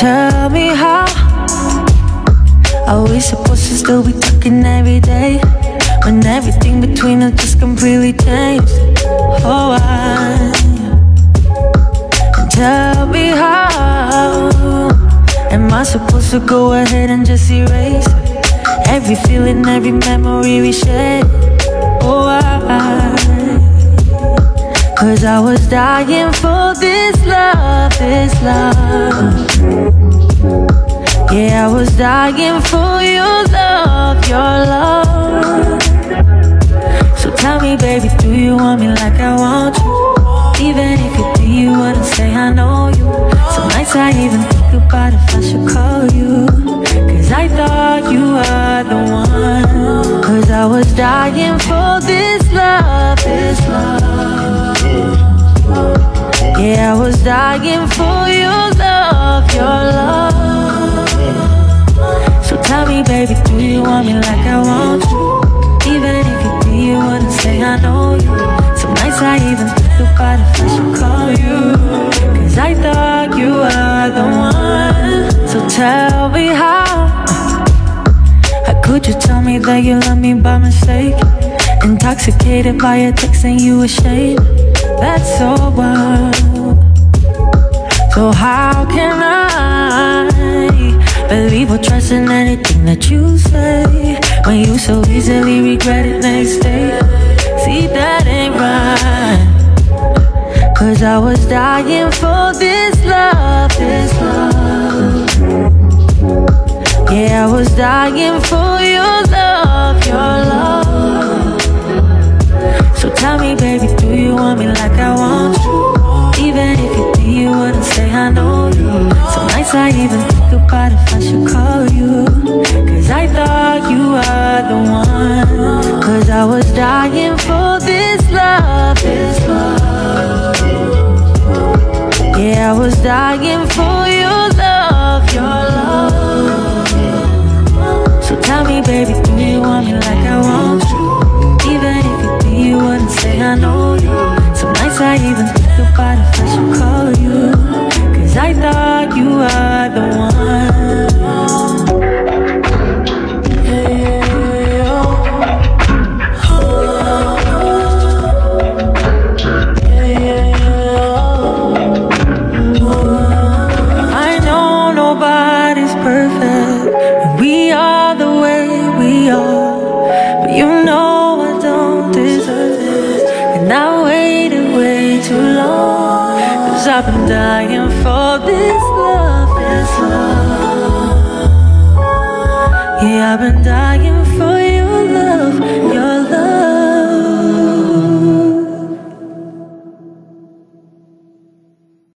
Tell me how. Are we supposed to still be talking every day? When everything between us just completely changed. Oh, I Tell me how. Am I supposed to go ahead and just erase Every feeling, every memory we shared Oh, I Cause I was dying for this love, this love. Yeah, I was dying for your love, your love. So tell me, baby, do you want me like I want you? Even if you do, you wouldn't say I know you. Some nights I even think about if I should call you. Cause I thought you were the one. Cause I was dying for this love, this love. Yeah, I was dying for your love, your love. So tell me, baby, do you want me like I want you? Even if you do, you wouldn't say I know you. Some nights I even think about if I should call you. Cause I thought you were the one. So tell me how. How could you tell me that you love me by mistake? Intoxicated by your text and you ashamed. That's wild. So how can I believe or trust in anything that you say when you so easily regret it next day? See that ain't right. Cause I was dying for this love, this love. Yeah, I was dying for your I want you? Even if you do, you wouldn't say I know you. Some nights I even think about if I should call you. Cause I thought you were the one. Cause I was dying for this love, this love. Yeah, I was dying for your I've been dying for this love, this love. Yeah, I've been dying